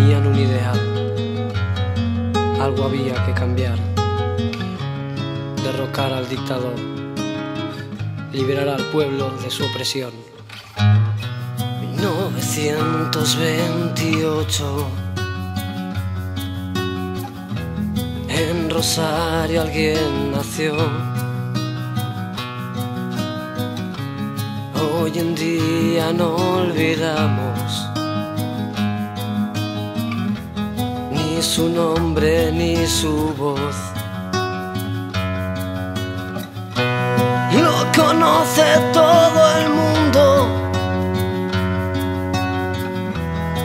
un ideal. Algo había que cambiar. Derrocar al dictador. Liberar al pueblo de su opresión. 1928 En Rosario alguien nació Hoy en día no olvidamos Ni su nombre ni su voz Lo conoce todo el mundo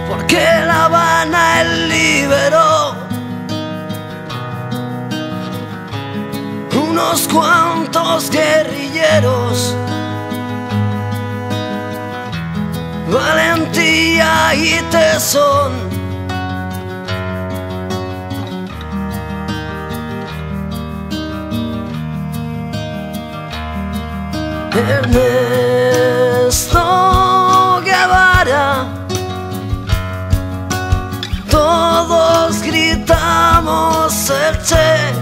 Porque La Habana él liberó Unos cuantos guerrilleros valentía y tesón. Ernesto Guevara, todos gritamos el Che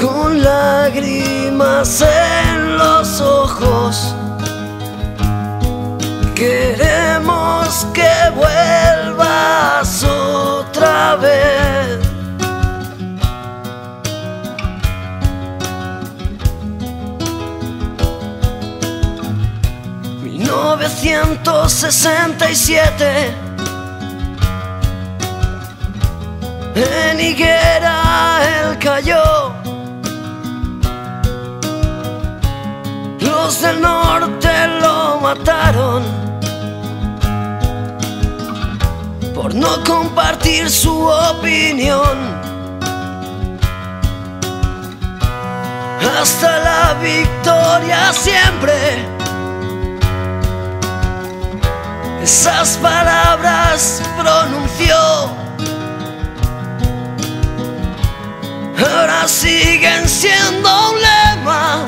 con lágrimas en los ojos. ...1967... En Higuera él cayó... Los del norte lo mataron por no compartir su opinión. Hasta la victoria siempre. Esas palabras pronunció. Ahora siguen siendo un lema.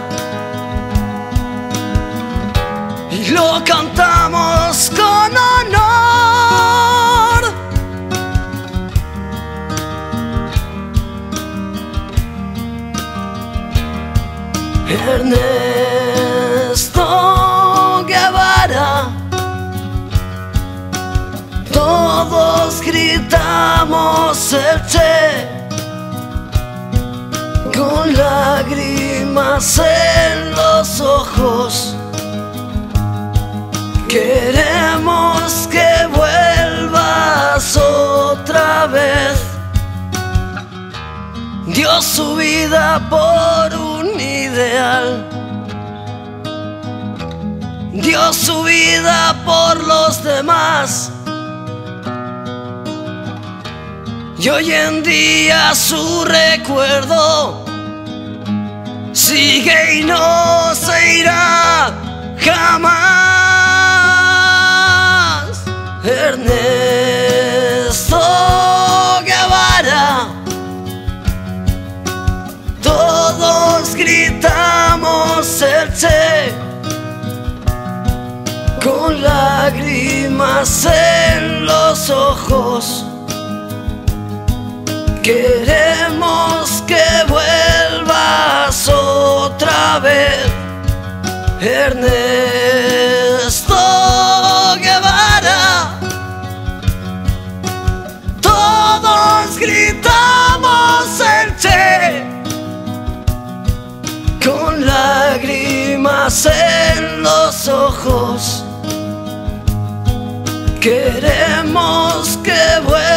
y lo cantamos con honor. Ernesto con lágrimas en los ojos. Queremos que vuelvas otra vez. Dio su vida por un ideal. Dio su vida por Y hoy en día su recuerdo sigue y no se irá jamás. Ernesto Guevara, todos gritamos el Che con lágrimas en los ojos. Queremos que vuelvas otra vez, Ernesto Guevara. Todos gritamos el Che con lágrimas en los ojos. Queremos que vuelvas